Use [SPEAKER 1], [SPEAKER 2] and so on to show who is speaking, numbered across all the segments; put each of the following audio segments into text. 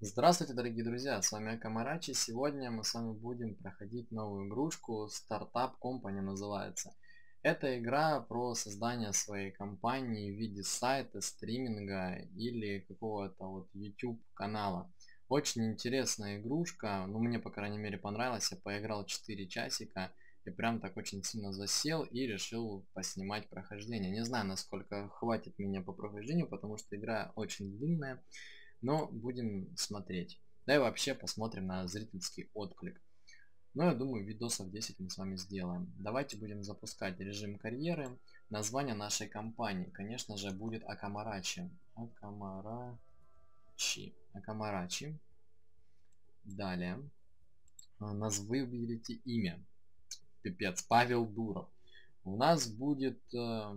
[SPEAKER 1] Здравствуйте, дорогие друзья, с вами Акамарачи. Сегодня мы с вами будем проходить новую игрушку Company называется. Это игра про создание своей компании в виде сайта, стриминга или какого-то вот YouTube канала. Очень интересная игрушка, ну мне по крайней мере понравилась, я поиграл 4 часика и прям так очень сильно засел и решил поснимать прохождение. Не знаю, насколько хватит меня по прохождению, потому что игра очень длинная. Но будем смотреть. Да и вообще посмотрим на зрительский отклик. Но я думаю, видосов 10 мы с вами сделаем. Давайте будем запускать режим карьеры. Название нашей компании, конечно же, будет Акамарачи. Акамарачи. Акамарачи. Далее. А, Назвы выберите имя. Пипец. Павел Дуров. У нас будет... Э,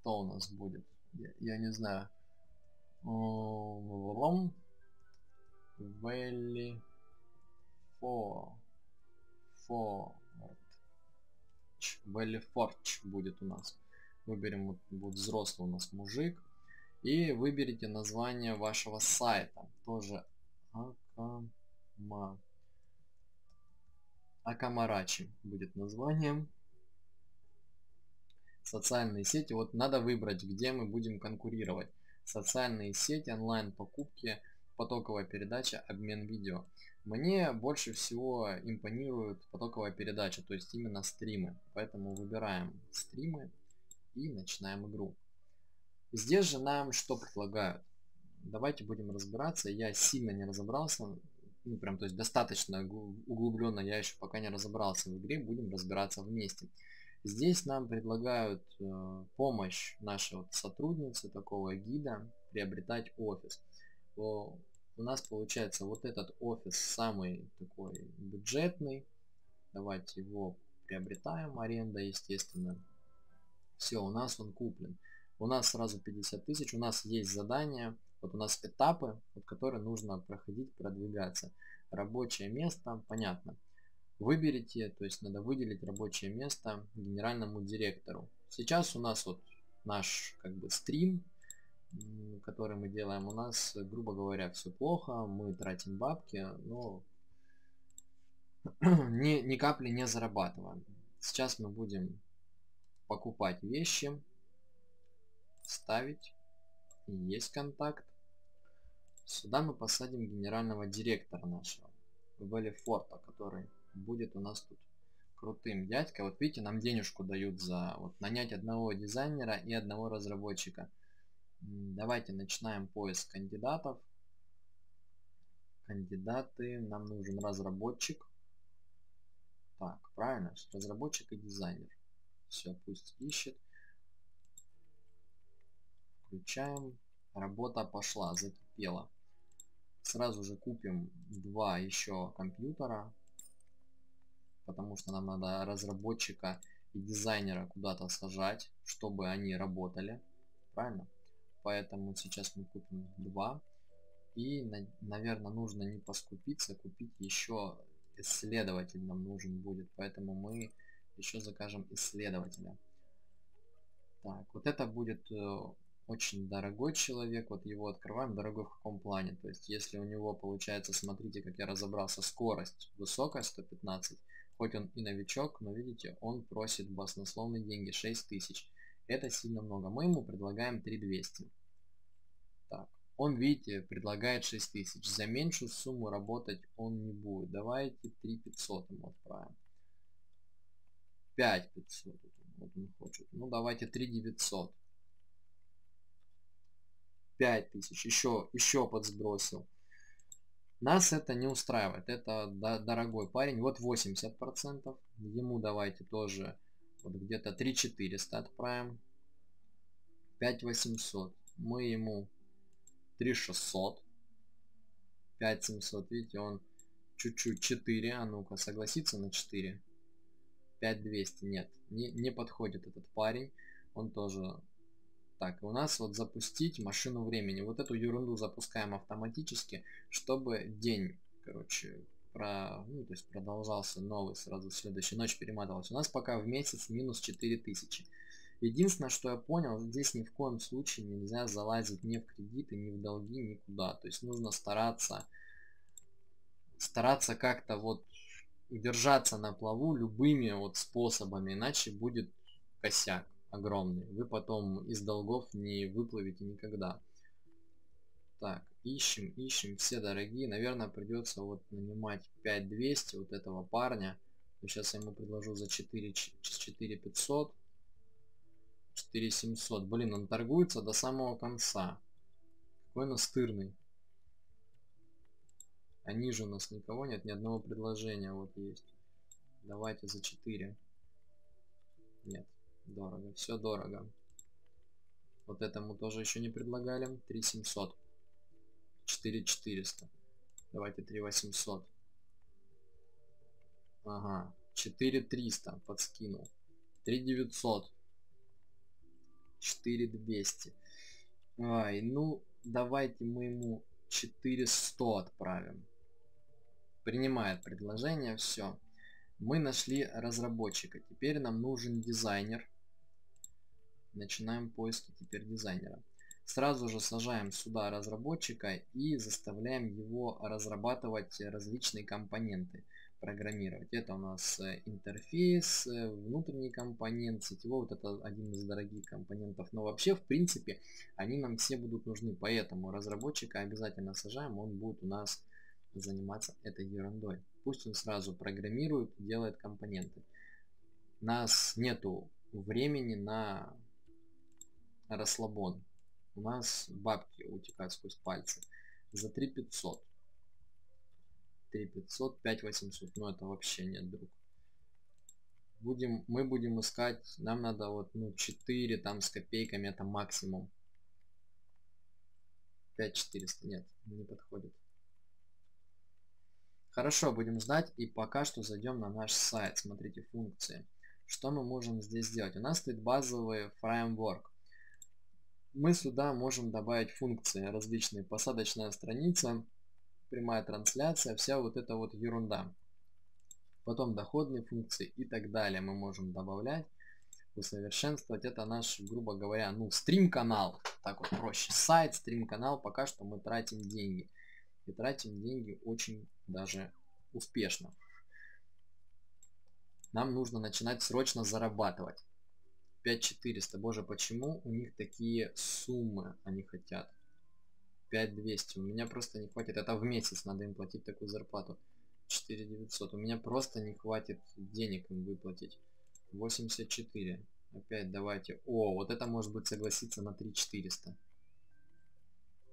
[SPEAKER 1] кто у нас будет? Я, я не знаю. Вэлли Фо Форд Вэлли Форч будет у нас. Выберем, вот будет взрослый у нас мужик. И выберите название вашего сайта. Тоже Акама... Акамарачи будет названием. Социальные сети. Вот надо выбрать, где мы будем конкурировать социальные сети, онлайн-покупки, потоковая передача, обмен видео. Мне больше всего импонирует потоковая передача, то есть именно стримы. Поэтому выбираем стримы и начинаем игру. Здесь же нам что предлагают? Давайте будем разбираться. Я сильно не разобрался. Ну, прям, то есть достаточно углубленно я еще пока не разобрался в игре. Будем разбираться вместе. Здесь нам предлагают э, помощь нашей сотрудницы, такого гида, приобретать офис. О, у нас получается вот этот офис самый такой бюджетный. Давайте его приобретаем, аренда, естественно. Все, у нас он куплен. У нас сразу 50 тысяч, у нас есть задания, вот у нас этапы, вот которые нужно проходить, продвигаться. Рабочее место, понятно. Выберите, то есть надо выделить рабочее место генеральному директору. Сейчас у нас вот наш как бы стрим, который мы делаем, у нас, грубо говоря, все плохо, мы тратим бабки, но ни, ни капли не зарабатываем. Сейчас мы будем покупать вещи, ставить, есть контакт. Сюда мы посадим генерального директора нашего, Велифорта, который будет у нас тут крутым дядька. Вот видите, нам денежку дают за вот, нанять одного дизайнера и одного разработчика. Давайте начинаем поиск кандидатов. Кандидаты, нам нужен разработчик. Так, правильно, разработчик и дизайнер. Все, пусть ищет. Включаем. Работа пошла, закипела. Сразу же купим два еще компьютера потому что нам надо разработчика и дизайнера куда-то сажать, чтобы они работали. Правильно? Поэтому сейчас мы купим два. И, наверное, нужно не поскупиться, купить еще исследователь нам нужен будет. Поэтому мы еще закажем исследователя. Так, вот это будет э, очень дорогой человек. Вот его открываем. Дорогой в каком плане? То есть, если у него получается, смотрите, как я разобрался, скорость высокая, 115, Хоть он и новичок, но видите, он просит баснословные деньги, 6 тысяч. Это сильно много. Мы ему предлагаем 3200. Так, он, видите, предлагает 6 тысяч. За меньшую сумму работать он не будет. Давайте 3500 ему отправим. 5500 вот он хочет. Ну, давайте 3900. 5000. Еще, еще подсбросил. Нас это не устраивает. Это дорогой парень. Вот 80%. Ему давайте тоже вот где-то 3400 отправим. 5800. Мы ему 3600. 5700. Видите, он чуть-чуть 4. А ну-ка, согласится на 4. 5200. Нет, не, не подходит этот парень. Он тоже так, у нас вот запустить машину времени. Вот эту ерунду запускаем автоматически, чтобы день, короче, про, ну, то есть продолжался новый, сразу следующая ночь перематывалась. У нас пока в месяц минус 4000. Единственное, что я понял, здесь ни в коем случае нельзя залазить ни в кредиты, ни в долги, никуда. То есть нужно стараться, стараться как-то вот удержаться на плаву любыми вот способами, иначе будет косяк огромный. Вы потом из долгов не выплывете никогда. Так, ищем, ищем, все дорогие. Наверное, придется вот нанимать 5200 вот этого парня. Сейчас я ему предложу за 4, 4 500. 4 700. Блин, он торгуется до самого конца. Какой настырный. А ниже у нас никого нет, ни одного предложения вот есть. Давайте за 4. Нет, дорого. Все дорого. Вот этому тоже еще не предлагали. 3 700. 4 400. Давайте 3 800. Ага. 4 300 подскинул. 3 900. 4 200. Ай, ну, давайте мы ему 400 отправим. Принимает предложение, все. Мы нашли разработчика. Теперь нам нужен дизайнер. Начинаем поиски теперь дизайнера. Сразу же сажаем сюда разработчика и заставляем его разрабатывать различные компоненты программировать. Это у нас э, интерфейс, э, внутренний компонент, сетевой, вот это один из дорогих компонентов. Но вообще, в принципе, они нам все будут нужны. Поэтому разработчика обязательно сажаем, он будет у нас заниматься этой ерундой. Пусть он сразу программирует, делает компоненты. У нас нету времени на расслабон. У нас бабки утекают сквозь пальцы. За 3500. 3500, 5800. Ну это вообще нет, друг. Будем, мы будем искать, нам надо вот, ну, 4 там с копейками, это максимум. 5400, нет, не подходит. Хорошо, будем ждать и пока что зайдем на наш сайт. Смотрите функции. Что мы можем здесь сделать? У нас стоит базовый фреймворк. Мы сюда можем добавить функции различные. Посадочная страница, прямая трансляция, вся вот эта вот ерунда. Потом доходные функции и так далее мы можем добавлять, усовершенствовать. Это наш, грубо говоря, ну, стрим-канал. Так вот проще. Сайт, стрим-канал, пока что мы тратим деньги. И тратим деньги очень даже успешно. Нам нужно начинать срочно зарабатывать. 5400. Боже, почему у них такие суммы они хотят? 5200. У меня просто не хватит. Это в месяц надо им платить такую зарплату. 4900. У меня просто не хватит денег им выплатить. 84. Опять давайте. О, вот это может быть согласиться на 3400.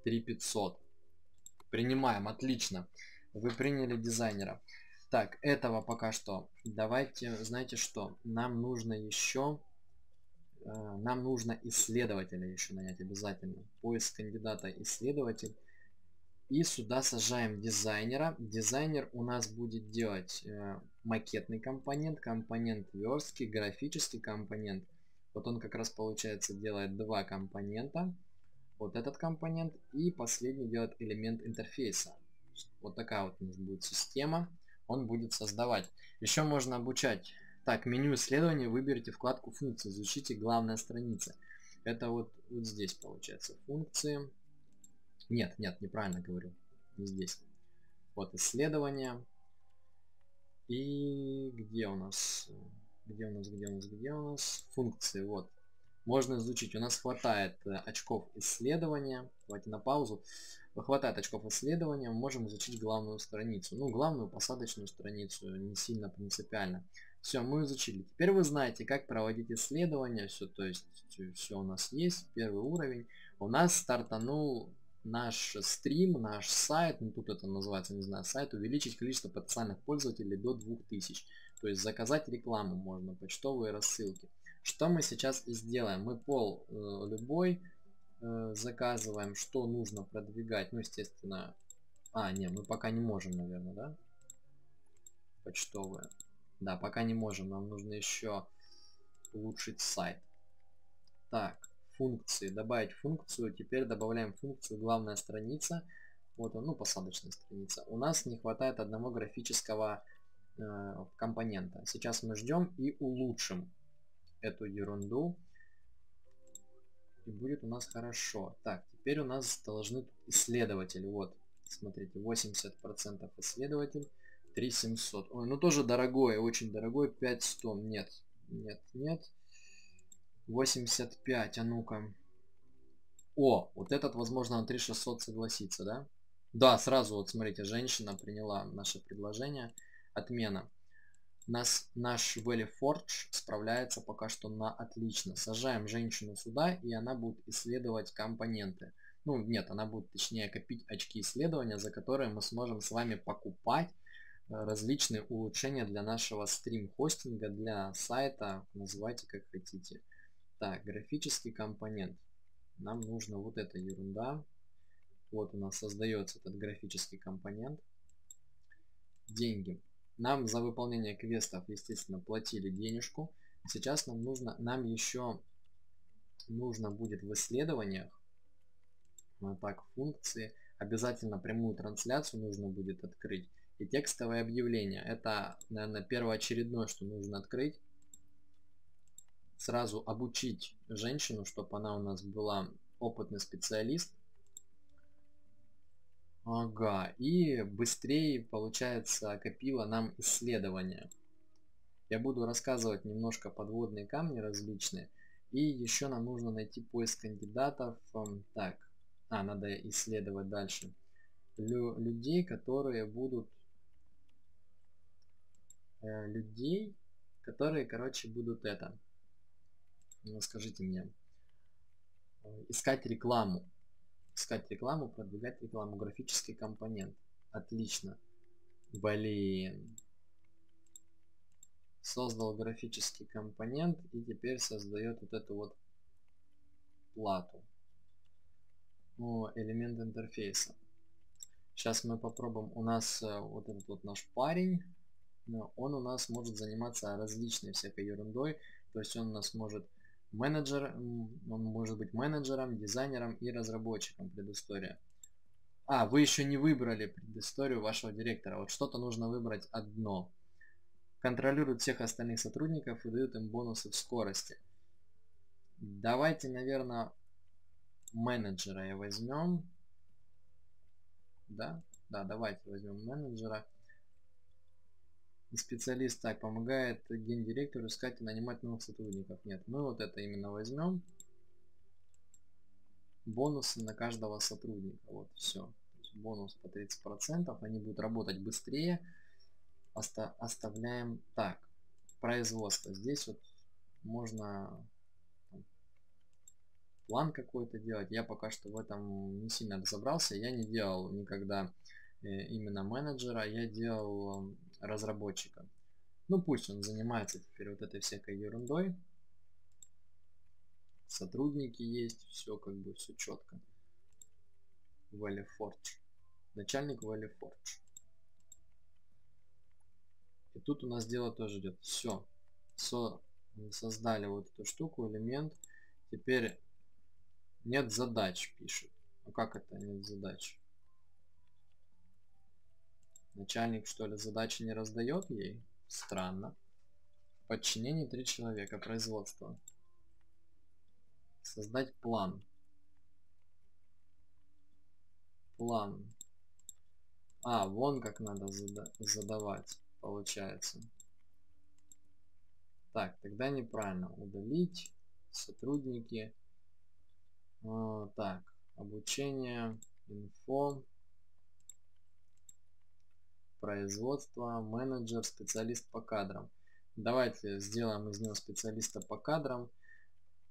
[SPEAKER 1] 3500. Принимаем, отлично. Вы приняли дизайнера. Так, этого пока что. Давайте, знаете что? Нам нужно еще нам нужно исследователя еще нанять обязательно. Поиск кандидата исследователь. И сюда сажаем дизайнера. Дизайнер у нас будет делать э, макетный компонент, компонент верстки, графический компонент. Вот он как раз получается делает два компонента. Вот этот компонент и последний делает элемент интерфейса. Вот такая вот у нас будет система. Он будет создавать. Еще можно обучать так, меню исследования, выберите вкладку функции, изучите главная страница. Это вот, вот здесь получается функции. Нет, нет, неправильно говорю. Не здесь. Вот исследования. И где у нас? Где у нас, где у нас, где у нас? Функции, вот. Можно изучить. У нас хватает э, очков исследования. Давайте на паузу. Хватает очков исследования. Можем изучить главную страницу. Ну, главную посадочную страницу. Не сильно принципиально. Все, мы изучили. Теперь вы знаете, как проводить исследования. Все, то есть, все у нас есть. Первый уровень. У нас стартанул наш стрим, наш сайт, ну тут это называется, не знаю, сайт, увеличить количество потенциальных пользователей до 2000. То есть заказать рекламу можно, почтовые рассылки. Что мы сейчас и сделаем? Мы пол э, любой э, заказываем, что нужно продвигать. Ну, естественно... А, не, мы пока не можем, наверное, да? Почтовые. Да, пока не можем. Нам нужно еще улучшить сайт. Так, функции. Добавить функцию. Теперь добавляем функцию главная страница. Вот он, ну, посадочная страница. У нас не хватает одного графического э, компонента. Сейчас мы ждем и улучшим эту ерунду. и будет у нас хорошо. Так, теперь у нас должны исследователи. Вот, смотрите, 80% исследователь, 3700. Ой, ну тоже дорогой, очень дорогой, 5100. Нет, нет, нет. 85, а ну-ка. О, вот этот, возможно, на 3600 согласится, да? Да, сразу вот смотрите, женщина приняла наше предложение. Отмена. Нас, наш Valley Forge справляется пока что на отлично. Сажаем женщину сюда, и она будет исследовать компоненты. Ну, нет, она будет, точнее, копить очки исследования, за которые мы сможем с вами покупать различные улучшения для нашего стрим-хостинга, для сайта, называйте как хотите. Так, графический компонент. Нам нужно вот эта ерунда. Вот у нас создается этот графический компонент. Деньги. Нам за выполнение квестов, естественно, платили денежку. Сейчас нам нужно, нам еще нужно будет в исследованиях, вот так, функции, обязательно прямую трансляцию нужно будет открыть. И текстовое объявление. Это, наверное, первоочередное, что нужно открыть. Сразу обучить женщину, чтобы она у нас была опытный специалист Ага, и быстрее, получается, копила нам исследования. Я буду рассказывать немножко подводные камни различные. И еще нам нужно найти поиск кандидатов. Эм, так, а, надо исследовать дальше. Лю людей, которые будут... Э, людей, которые, короче, будут это... Ну, скажите мне. Э, искать рекламу искать рекламу, продвигать рекламу, графический компонент. Отлично. Блин. Создал графический компонент и теперь создает вот эту вот плату. О, элемент интерфейса. Сейчас мы попробуем. У нас э, вот этот вот наш парень, он у нас может заниматься различной всякой ерундой. То есть он у нас может Менеджер, он может быть менеджером, дизайнером и разработчиком предыстория. А, вы еще не выбрали предысторию вашего директора. Вот что-то нужно выбрать одно. Контролирует всех остальных сотрудников и дает им бонусы в скорости. Давайте, наверное, менеджера я возьмем. Да? Да, давайте возьмем менеджера. Специалист так помогает гендиректору искать и нанимать новых сотрудников. Нет, мы вот это именно возьмем. Бонусы на каждого сотрудника. Вот все. Бонус по 30%. Они будут работать быстрее. Оста оставляем так. Производство. Здесь вот можно план какой-то делать. Я пока что в этом не сильно разобрался. Я не делал никогда э, именно менеджера. Я делал разработчика. Ну пусть он занимается теперь вот этой всякой ерундой. Сотрудники есть, все как бы все четко. Valley Forge. Начальник Valley Forge. И тут у нас дело тоже идет. Все. Со создали вот эту штуку, элемент. Теперь нет задач пишет. А как это нет задач? Начальник, что ли, задачи не раздает ей? Странно. В подчинении три человека. Производство. Создать план. План. А, вон как надо зада задавать, получается. Так, тогда неправильно. Удалить. Сотрудники. А, так, обучение, инфо производства, менеджер, специалист по кадрам. Давайте сделаем из него специалиста по кадрам.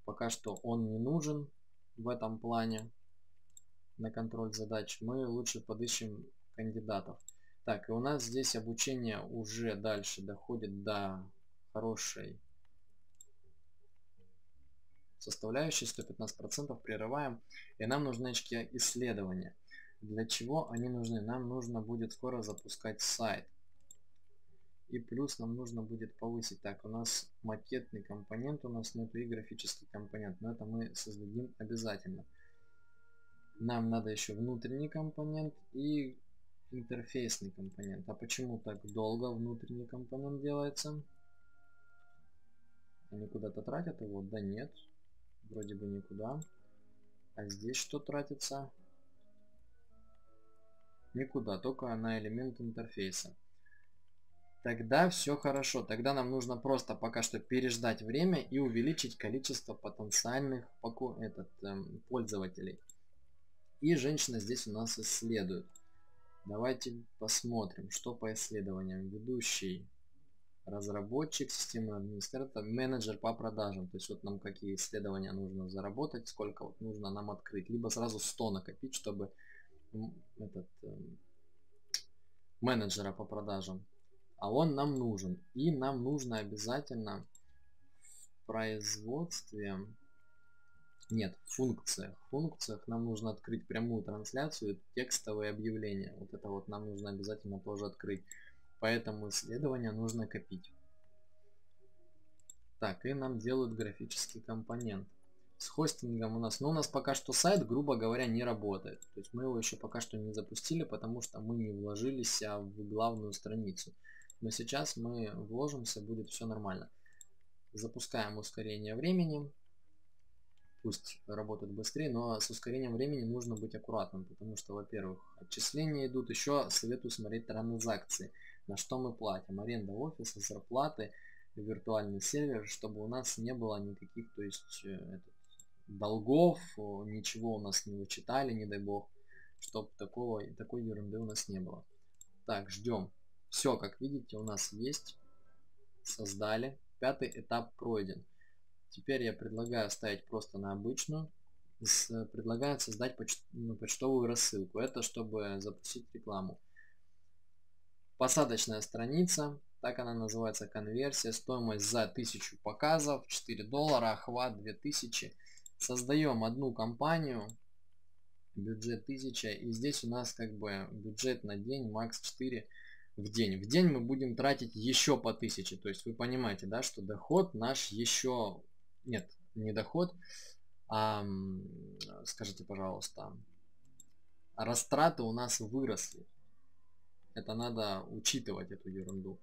[SPEAKER 1] Пока что он не нужен в этом плане на контроль задач. Мы лучше подыщем кандидатов. Так, и у нас здесь обучение уже дальше доходит до хорошей составляющей 115% прерываем и нам нужны очки исследования для чего они нужны? Нам нужно будет скоро запускать сайт. И плюс нам нужно будет повысить. Так, у нас макетный компонент, у нас нету и графический компонент. Но это мы создадим обязательно. Нам надо еще внутренний компонент и интерфейсный компонент. А почему так долго внутренний компонент делается? Они куда-то тратят его? Да нет. Вроде бы никуда. А здесь что тратится? Никуда, только на элемент интерфейса. Тогда все хорошо. Тогда нам нужно просто пока что переждать время и увеличить количество потенциальных этот, эм, пользователей. И женщина здесь у нас исследует. Давайте посмотрим, что по исследованиям. Ведущий разработчик, системный администратор, менеджер по продажам. То есть вот нам какие исследования нужно заработать, сколько вот нужно нам открыть. Либо сразу 100 накопить, чтобы этот э, менеджера по продажам. А он нам нужен. И нам нужно обязательно в производстве нет, в функциях. В функциях нам нужно открыть прямую трансляцию, текстовые объявления. Вот это вот нам нужно обязательно тоже открыть. Поэтому исследования нужно копить. Так, и нам делают графический компонент. С хостингом у нас, ну у нас пока что сайт, грубо говоря, не работает. То есть мы его еще пока что не запустили, потому что мы не вложились а в главную страницу. Но сейчас мы вложимся, будет все нормально. Запускаем ускорение времени. Пусть работает быстрее, но с ускорением времени нужно быть аккуратным, потому что, во-первых, отчисления идут. Еще советую смотреть транзакции на что мы платим. Аренда офиса, зарплаты, виртуальный сервер, чтобы у нас не было никаких, то есть э, этот, долгов, ничего у нас не вычитали, не дай бог, чтобы такого, такой ерунды у нас не было. Так, ждем. Все, как видите, у нас есть. Создали. Пятый этап пройден. Теперь я предлагаю ставить просто на обычную. С, предлагаю создать поч, ну, почтовую рассылку. Это чтобы запустить рекламу. Посадочная страница, так она называется конверсия, стоимость за 1000 показов, 4 доллара, охват 2000. Создаем одну компанию, бюджет 1000, и здесь у нас как бы бюджет на день, макс 4 в день. В день мы будем тратить еще по 1000, то есть вы понимаете, да, что доход наш еще, нет, не доход, а, скажите, пожалуйста, растраты у нас выросли. Это надо учитывать эту ерунду.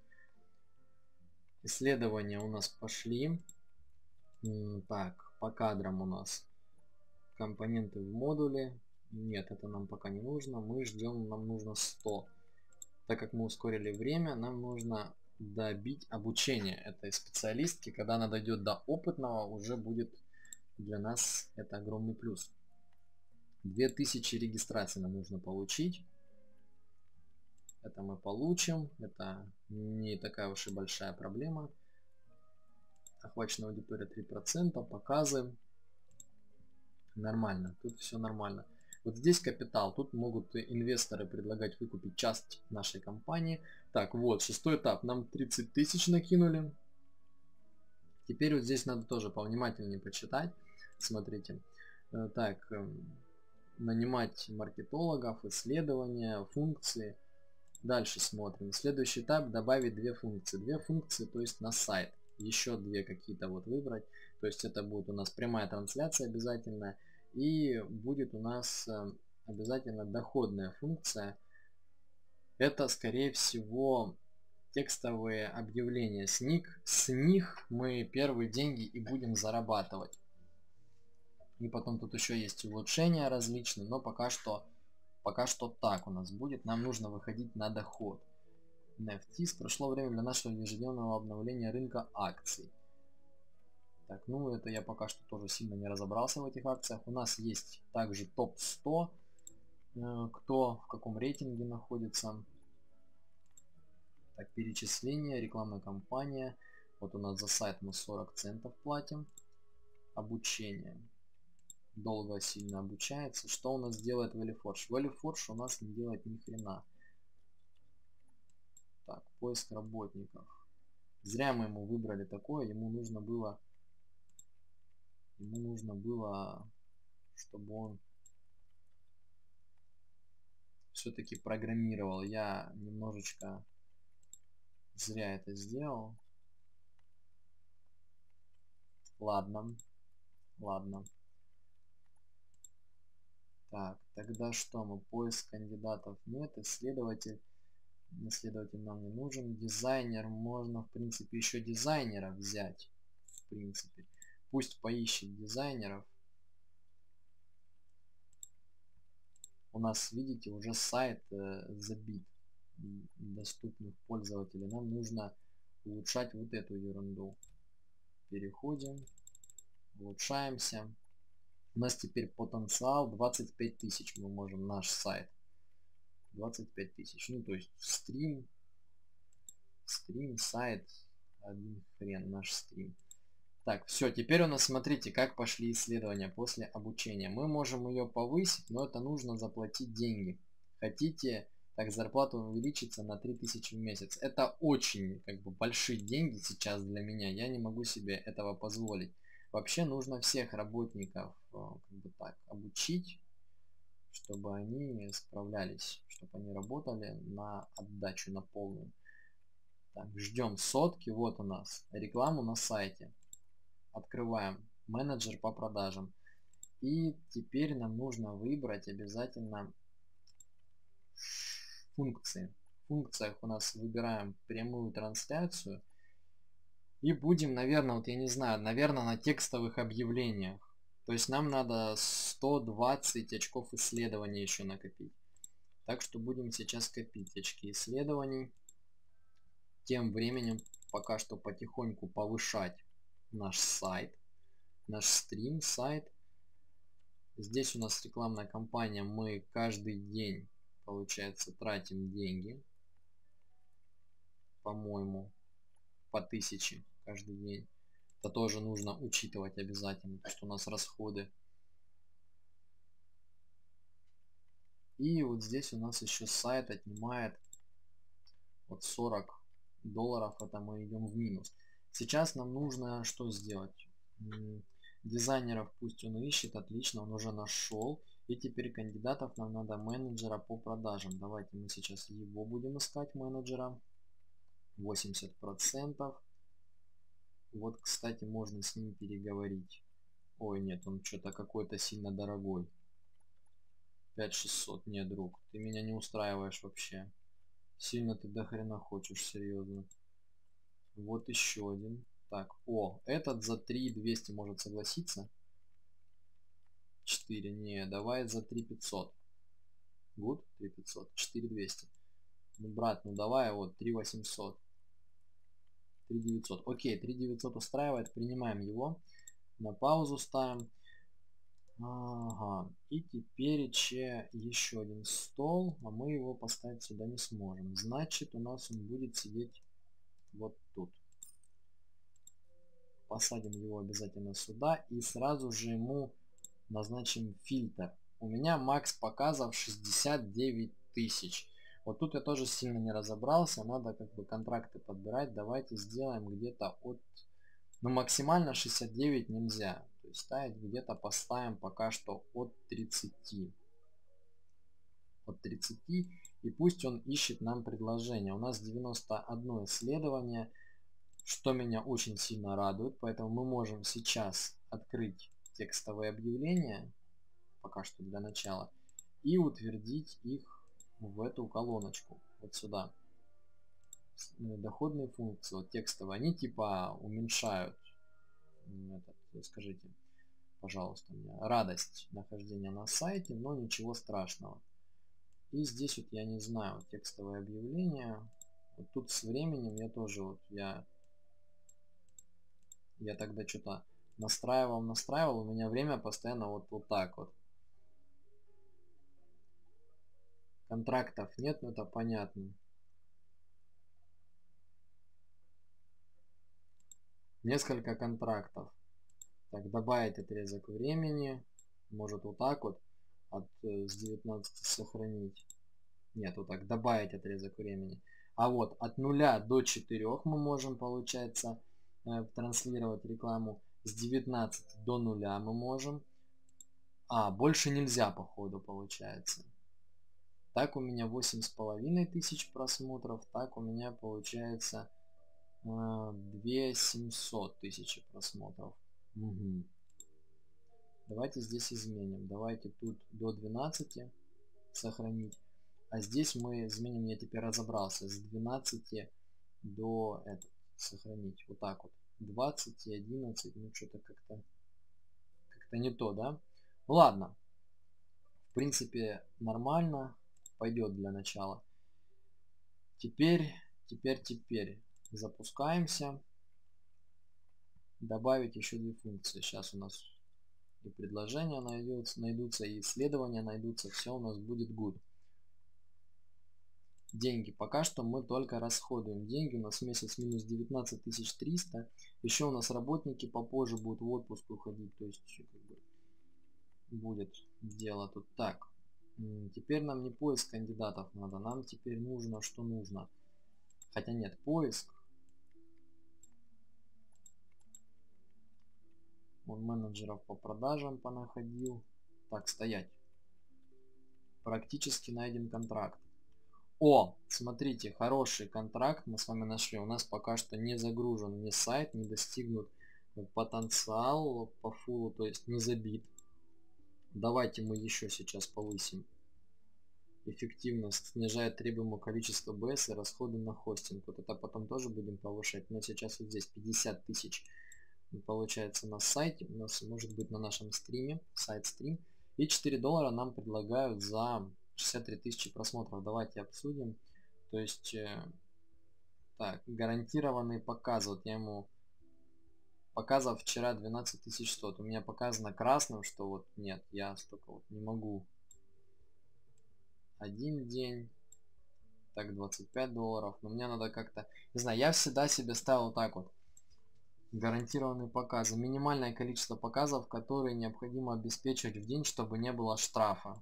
[SPEAKER 1] Исследования у нас пошли. Так, по кадрам у нас компоненты в модуле. Нет, это нам пока не нужно. Мы ждем, нам нужно 100. Так как мы ускорили время, нам нужно добить обучение этой специалистки. Когда она дойдет до опытного, уже будет для нас это огромный плюс. 2000 регистраций нам нужно получить. Это мы получим. Это не такая уж и большая проблема. Охваченная аудитория 3%. Показы. Нормально. Тут все нормально. Вот здесь капитал. Тут могут инвесторы предлагать выкупить часть нашей компании. Так, вот, шестой этап. Нам 30 тысяч накинули. Теперь вот здесь надо тоже повнимательнее почитать. Смотрите. Э, так, эм, нанимать маркетологов, исследования, функции. Дальше смотрим. Следующий этап добавить две функции. Две функции, то есть на сайт. Еще две какие-то вот выбрать. То есть это будет у нас прямая трансляция обязательно. И будет у нас э, обязательно доходная функция. Это скорее всего текстовые объявления. С них, с них мы первые деньги и будем зарабатывать. И потом тут еще есть улучшения различные, но пока что Пока что так у нас будет. Нам нужно выходить на доход. NFTs. Прошло время для нашего ежедневного обновления рынка акций. Так, ну это я пока что тоже сильно не разобрался в этих акциях. У нас есть также топ-100. Э, кто в каком рейтинге находится. Так, перечисление, рекламная кампания. Вот у нас за сайт мы 40 центов платим. Обучение долго сильно обучается. Что у нас делает Валифорж? Валифорж у нас не делает ни хрена. Так, поиск работников. Зря мы ему выбрали такое. Ему нужно было... Ему нужно было, чтобы он все-таки программировал. Я немножечко зря это сделал. Ладно. Ладно. Так, тогда что мы? Поиск кандидатов нет, исследователь. Исследователь нам не нужен. Дизайнер, можно в принципе еще дизайнера взять. В принципе. Пусть поищет дизайнеров. у нас, видите, уже сайт э, забит доступных пользователей. Нам нужно улучшать вот эту ерунду. Переходим, улучшаемся. У нас теперь потенциал 25 тысяч мы можем наш сайт. 25 тысяч. Ну, то есть стрим, стрим, сайт, один хрен наш стрим. Так, все, теперь у нас, смотрите, как пошли исследования после обучения. Мы можем ее повысить, но это нужно заплатить деньги. Хотите, так зарплата увеличится на 3000 в месяц. Это очень как бы большие деньги сейчас для меня. Я не могу себе этого позволить. Вообще нужно всех работников э, как бы так обучить, чтобы они справлялись, чтобы они работали на отдачу, на полную. Так, ждем сотки. Вот у нас рекламу на сайте. Открываем менеджер по продажам. И теперь нам нужно выбрать обязательно функции. В функциях у нас выбираем прямую трансляцию. И будем, наверное, вот я не знаю, наверное, на текстовых объявлениях. То есть нам надо 120 очков исследований еще накопить. Так что будем сейчас копить очки исследований. Тем временем пока что потихоньку повышать наш сайт, наш стрим, сайт. Здесь у нас рекламная кампания. Мы каждый день, получается, тратим деньги. По-моему, по тысяче каждый день. Это тоже нужно учитывать обязательно, потому что у нас расходы. И вот здесь у нас еще сайт отнимает вот 40 долларов, это мы идем в минус. Сейчас нам нужно что сделать? Дизайнеров пусть он ищет, отлично, он уже нашел. И теперь кандидатов нам надо менеджера по продажам. Давайте мы сейчас его будем искать, менеджера. 80%. Вот, кстати, можно с ним переговорить. Ой, нет, он что-то какой-то сильно дорогой. 5600, не, друг, ты меня не устраиваешь вообще. Сильно ты до хрена хочешь, серьезно. Вот еще один. Так, о, этот за 3200 может согласиться. 4, не, давай за 3500. Гуд, 3500, 4200. Ну, брат, ну давай вот 3800. 3900. Окей, 3900 устраивает, принимаем его. На паузу ставим. Ага, и теперь еще один стол, а мы его поставить сюда не сможем. Значит, у нас он будет сидеть вот тут. Посадим его обязательно сюда и сразу же ему назначим фильтр. У меня макс показов 69 тысяч. Вот тут я тоже сильно не разобрался, надо как бы контракты подбирать. Давайте сделаем где-то от... Ну максимально 69 нельзя. То есть ставить где-то поставим пока что от 30. От 30. И пусть он ищет нам предложение. У нас 91 исследование, что меня очень сильно радует. Поэтому мы можем сейчас открыть текстовые объявления, пока что для начала, и утвердить их в эту колоночку, вот сюда. Э, доходные функции, вот текстовые, они типа уменьшают, этот, скажите, пожалуйста, мне, радость нахождения на сайте, но ничего страшного. И здесь вот я не знаю, текстовое объявление. Вот тут с временем я тоже вот я я тогда что-то настраивал, настраивал, у меня время постоянно вот, вот так вот. Контрактов нет, но это понятно. Несколько контрактов. Так, добавить отрезок времени. Может вот так вот от э, с 19 сохранить. Нет, вот так, добавить отрезок времени. А вот от 0 до 4 мы можем, получается, э, транслировать рекламу. С 19 до 0 мы можем. А, больше нельзя, походу, получается. Так у меня восемь с половиной тысяч просмотров. Так у меня получается э, 2 700 тысяч просмотров. Угу. Давайте здесь изменим. Давайте тут до 12 сохранить. А здесь мы изменим, я теперь разобрался, с 12 до это, сохранить. Вот так вот. 20 и 11, ну что-то как-то как-то не то, да? ладно. В принципе, нормально. Пойдет для начала. Теперь, теперь, теперь. Запускаемся. Добавить еще две функции. Сейчас у нас и предложения найдутся, найдутся, и исследования найдутся. Все у нас будет good. Деньги. Пока что мы только расходуем деньги. У нас месяц минус 19 300. Еще у нас работники попозже будут в отпуск уходить. То есть как бы, будет дело тут так. Теперь нам не поиск кандидатов надо. Нам теперь нужно, что нужно. Хотя нет, поиск. Он менеджеров по продажам понаходил. Так, стоять. Практически найден контракт. О, смотрите, хороший контракт мы с вами нашли. У нас пока что не загружен ни сайт, не достигнут потенциал по фулу, то есть не забит. Давайте мы еще сейчас повысим эффективность, снижает требуемое количество БС и расходы на хостинг. Вот это потом тоже будем повышать. Но сейчас вот здесь 50 тысяч получается на сайте. У нас может быть на нашем стриме, сайт стрим. И 4 доллара нам предлагают за 63 тысячи просмотров. Давайте обсудим. То есть, э, так, гарантированный показ. Вот я ему показал вчера 12 тысяч 100. У меня показано красным, что вот нет, я столько вот не могу. Один день. Так, 25 долларов. Но мне надо как-то... Не знаю, я всегда себе ставил так вот. Гарантированные показы. Минимальное количество показов, которые необходимо обеспечивать в день, чтобы не было штрафа.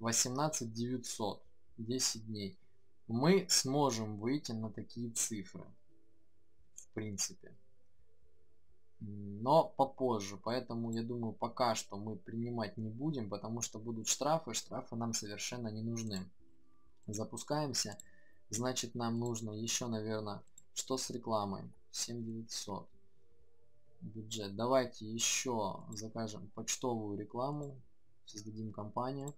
[SPEAKER 1] 18 900. 10 дней. Мы сможем выйти на такие цифры. В принципе но попозже. Поэтому я думаю, пока что мы принимать не будем, потому что будут штрафы. Штрафы нам совершенно не нужны. Запускаемся. Значит, нам нужно еще, наверное, что с рекламой? 7900. Бюджет. Давайте еще закажем почтовую рекламу. Создадим компанию.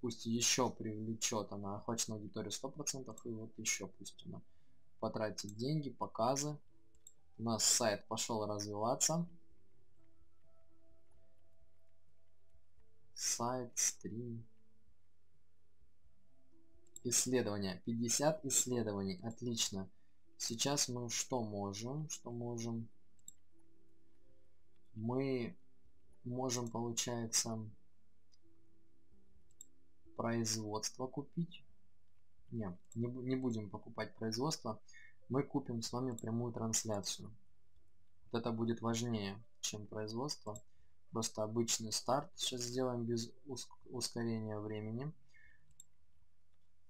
[SPEAKER 1] Пусть еще привлечет она охваченную аудиторию 100%. И вот еще пусть она потратит деньги, показы у нас сайт пошел развиваться. Сайт, стрим. Исследования. 50 исследований. Отлично. Сейчас мы что можем? Что можем? Мы можем, получается, производство купить. Не, не, не будем покупать производство мы купим с вами прямую трансляцию. Вот это будет важнее, чем производство. Просто обычный старт сейчас сделаем без ускорения времени.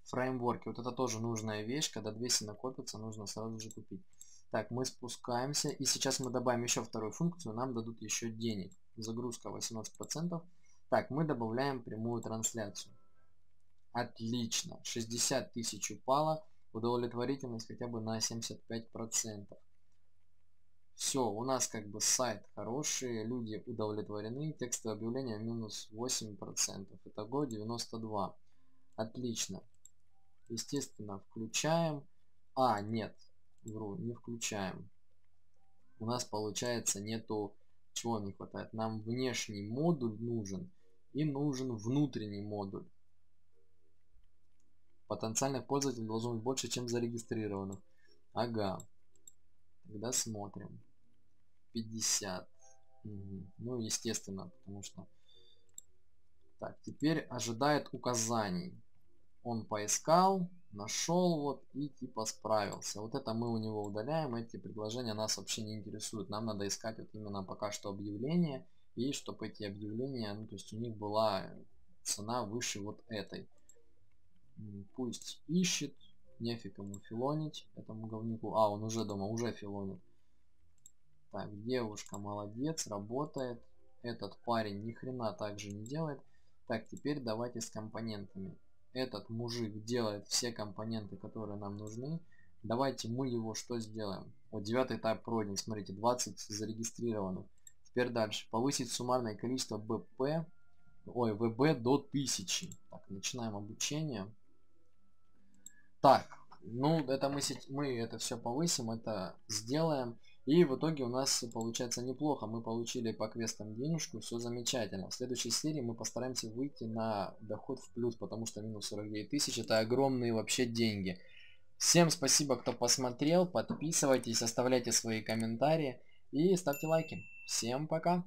[SPEAKER 1] Фреймворки. Вот это тоже нужная вещь. Когда 200 накопится, нужно сразу же купить. Так, мы спускаемся. И сейчас мы добавим еще вторую функцию. Нам дадут еще денег. Загрузка 18%. Так, мы добавляем прямую трансляцию. Отлично. 60 тысяч упало удовлетворительность хотя бы на 75%. Все, у нас как бы сайт хороший, люди удовлетворены, текстовое объявление минус 8%, итого 92. Отлично. Естественно, включаем. А, нет, вру, не включаем. У нас получается нету, чего не хватает. Нам внешний модуль нужен и нужен внутренний модуль. Потенциальных пользователей должно быть больше, чем зарегистрированных. Ага. Тогда смотрим. 50. Угу. Ну, естественно, потому что... Так, теперь ожидает указаний. Он поискал, нашел вот и типа справился. Вот это мы у него удаляем. Эти предложения нас вообще не интересуют. Нам надо искать вот именно пока что объявления. И чтобы эти объявления, ну то есть у них была цена выше вот этой. Пусть ищет. Нефиг ему филонить этому говнику. А, он уже дома, уже филонит. Так, девушка молодец, работает. Этот парень ни хрена также не делает. Так, теперь давайте с компонентами. Этот мужик делает все компоненты, которые нам нужны. Давайте мы его что сделаем? Вот девятый этап пройден, смотрите, 20 зарегистрированных. Теперь дальше. Повысить суммарное количество БП, ой, ВБ до 1000. Так, начинаем обучение. Так, ну это мы, мы это все повысим, это сделаем. И в итоге у нас получается неплохо. Мы получили по квестам денежку, все замечательно. В следующей серии мы постараемся выйти на доход в плюс, потому что минус 49 тысяч это огромные вообще деньги. Всем спасибо, кто посмотрел. Подписывайтесь, оставляйте свои комментарии и ставьте лайки. Всем пока!